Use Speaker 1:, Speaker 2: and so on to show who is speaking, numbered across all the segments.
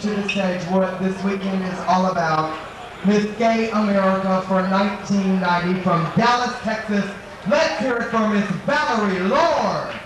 Speaker 1: to the stage what this weekend is all about. Miss Gay America for 1990 from Dallas, Texas. Let's hear it for Miss Valerie Lohr.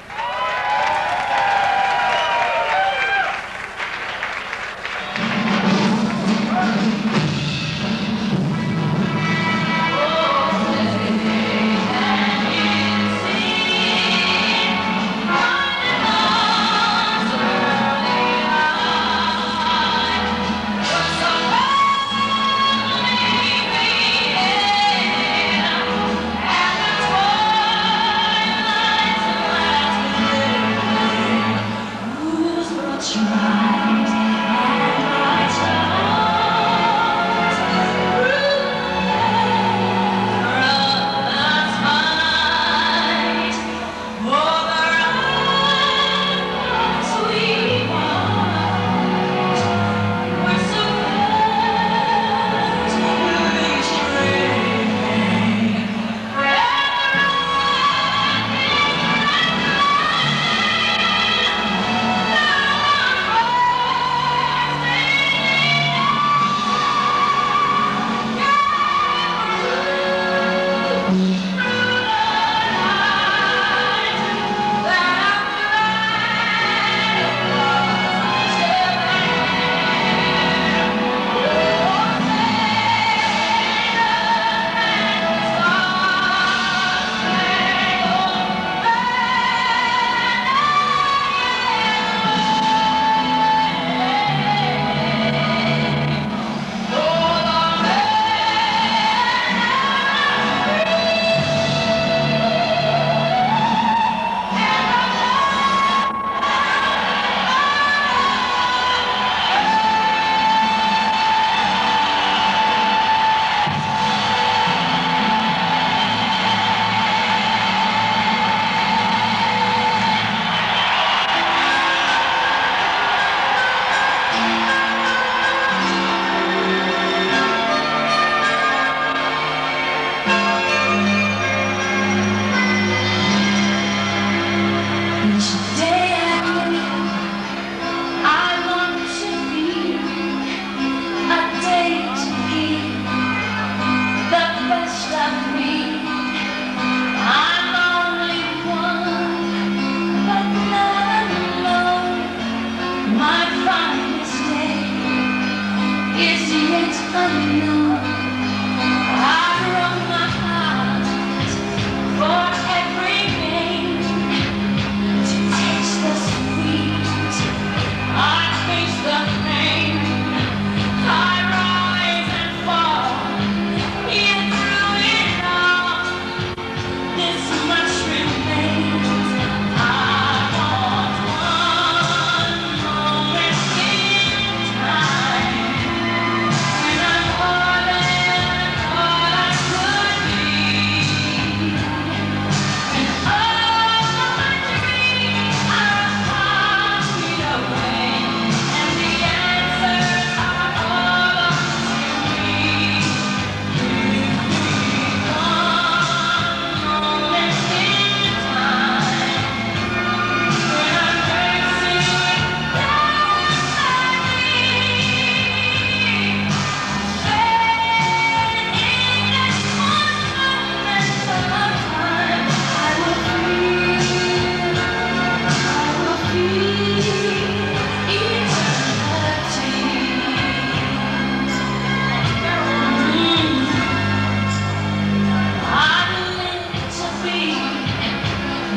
Speaker 2: be,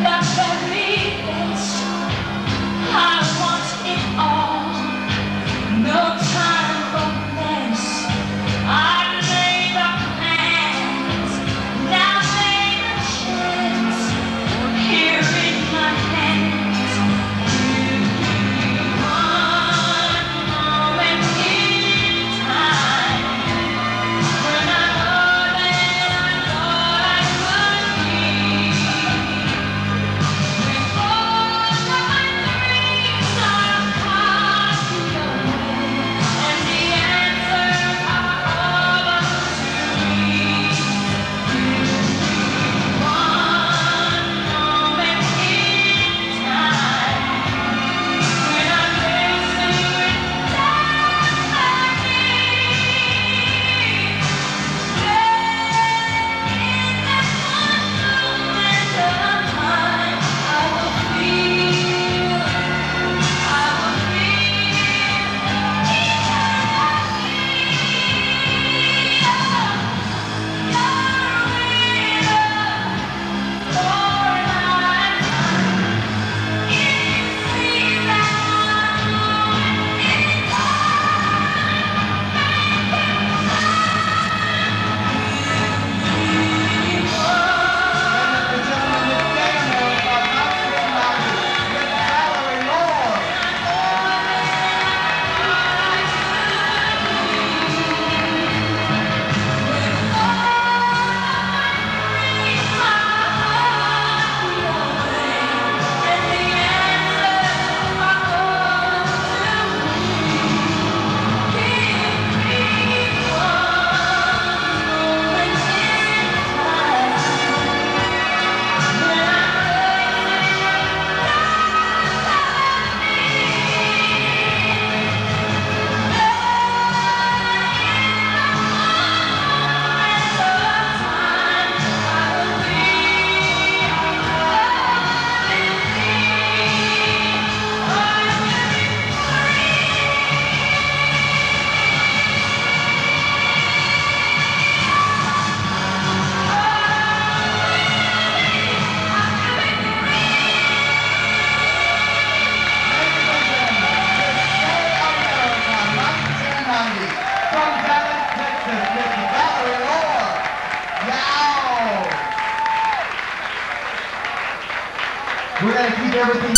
Speaker 2: not that means I everything